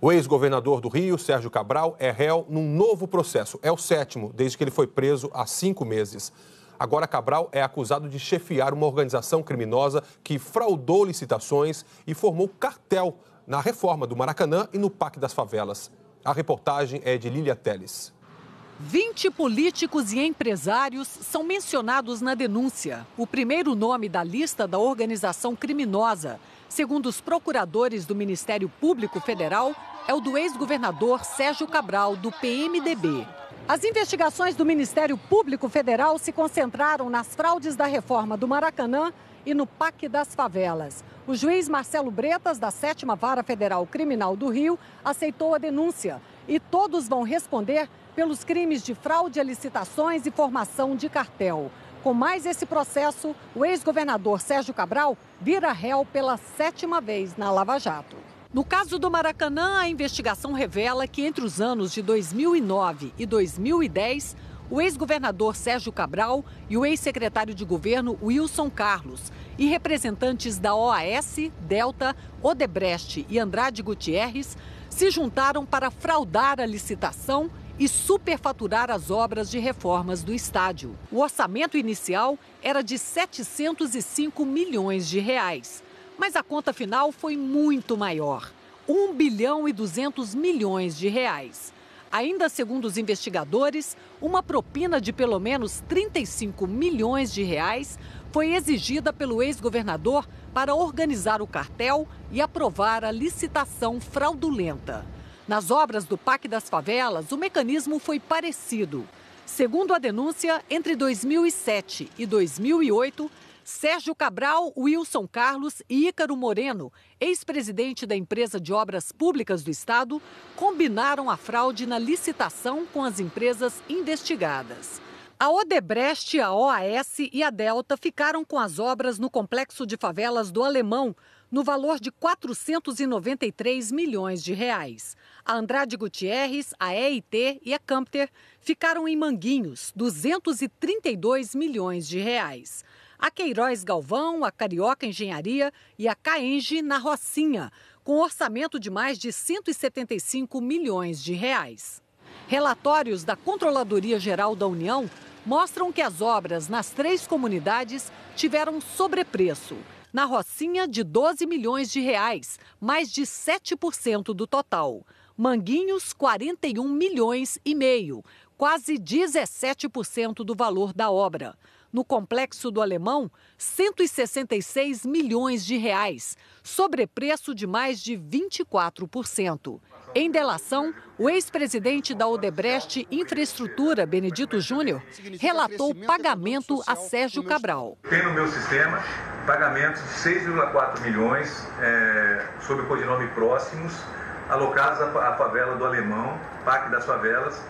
O ex-governador do Rio, Sérgio Cabral, é réu num novo processo. É o sétimo, desde que ele foi preso há cinco meses. Agora, Cabral é acusado de chefiar uma organização criminosa que fraudou licitações e formou cartel na reforma do Maracanã e no Parque das Favelas. A reportagem é de Lília Teles. 20 políticos e empresários são mencionados na denúncia. O primeiro nome da lista da organização criminosa, segundo os procuradores do Ministério Público Federal, é o do ex-governador Sérgio Cabral, do PMDB. As investigações do Ministério Público Federal se concentraram nas fraudes da reforma do Maracanã e no PAC das Favelas. O juiz Marcelo Bretas, da 7 Vara Federal Criminal do Rio, aceitou a denúncia e todos vão responder pelos crimes de fraude a licitações e formação de cartel. Com mais esse processo, o ex-governador Sérgio Cabral vira réu pela sétima vez na Lava Jato. No caso do Maracanã, a investigação revela que entre os anos de 2009 e 2010, o ex-governador Sérgio Cabral e o ex-secretário de governo Wilson Carlos e representantes da OAS, Delta, Odebrecht e Andrade Gutierrez se juntaram para fraudar a licitação e superfaturar as obras de reformas do estádio. O orçamento inicial era de 705 milhões de reais mas a conta final foi muito maior, 1 bilhão e 200 milhões de reais. Ainda segundo os investigadores, uma propina de pelo menos 35 milhões de reais foi exigida pelo ex-governador para organizar o cartel e aprovar a licitação fraudulenta. Nas obras do PAC das Favelas, o mecanismo foi parecido. Segundo a denúncia, entre 2007 e 2008, Sérgio Cabral, Wilson Carlos e Ícaro Moreno, ex-presidente da empresa de obras públicas do Estado, combinaram a fraude na licitação com as empresas investigadas. A Odebrecht, a OAS e a Delta ficaram com as obras no complexo de favelas do Alemão, no valor de 493 milhões de reais. A Andrade Gutierrez, a EIT e a Campter ficaram em Manguinhos, 232 milhões de reais a Queiroz Galvão, a Carioca Engenharia e a Caenge na Rocinha, com orçamento de mais de 175 milhões de reais. Relatórios da Controladoria Geral da União mostram que as obras nas três comunidades tiveram sobrepreço. Na Rocinha, de 12 milhões de reais, mais de 7% do total. Manguinhos, 41 milhões e meio, quase 17% do valor da obra no complexo do Alemão 166 milhões de reais, sobrepreço de mais de 24%. Em delação, o ex-presidente da Odebrecht Infraestrutura, Benedito Júnior, relatou pagamento a Sérgio Cabral. Tem no meu sistema pagamentos de 6,4 milhões é, sob o codinome Próximos, alocados à favela do Alemão, Parque das Favelas,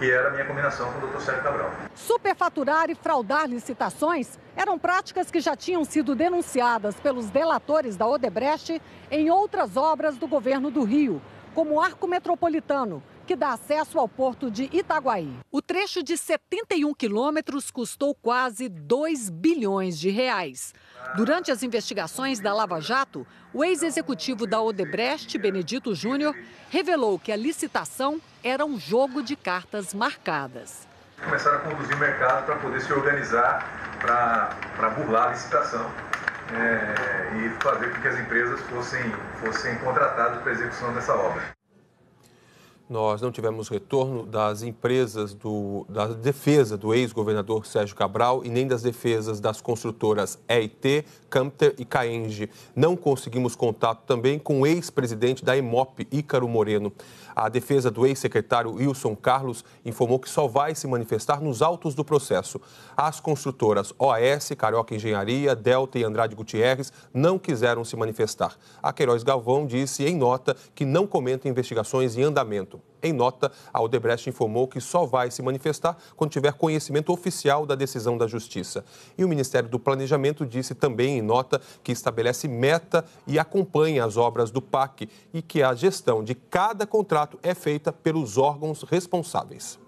que era a minha combinação com o Dr. Sérgio Cabral. Superfaturar e fraudar licitações eram práticas que já tinham sido denunciadas pelos delatores da Odebrecht em outras obras do governo do Rio, como o Arco Metropolitano, que dá acesso ao porto de Itaguaí. O trecho de 71 quilômetros custou quase 2 bilhões de reais. Durante as investigações da Lava Jato, o ex-executivo da Odebrecht, Benedito Júnior, revelou que a licitação era um jogo de cartas marcadas. Começaram a conduzir o mercado para poder se organizar para burlar a licitação é, e fazer com que as empresas fossem, fossem contratadas para a execução dessa obra. Nós não tivemos retorno das empresas do, da defesa do ex-governador Sérgio Cabral e nem das defesas das construtoras EIT, Campter e Caenge. Não conseguimos contato também com o ex-presidente da EMOP, Ícaro Moreno. A defesa do ex-secretário Wilson Carlos informou que só vai se manifestar nos autos do processo. As construtoras OAS, Carioca Engenharia, Delta e Andrade Gutierrez não quiseram se manifestar. A Queiroz Galvão disse em nota que não comenta investigações em andamento. Em nota, a Odebrecht informou que só vai se manifestar quando tiver conhecimento oficial da decisão da Justiça. E o Ministério do Planejamento disse também em nota que estabelece meta e acompanha as obras do PAC e que a gestão de cada contrato é feita pelos órgãos responsáveis.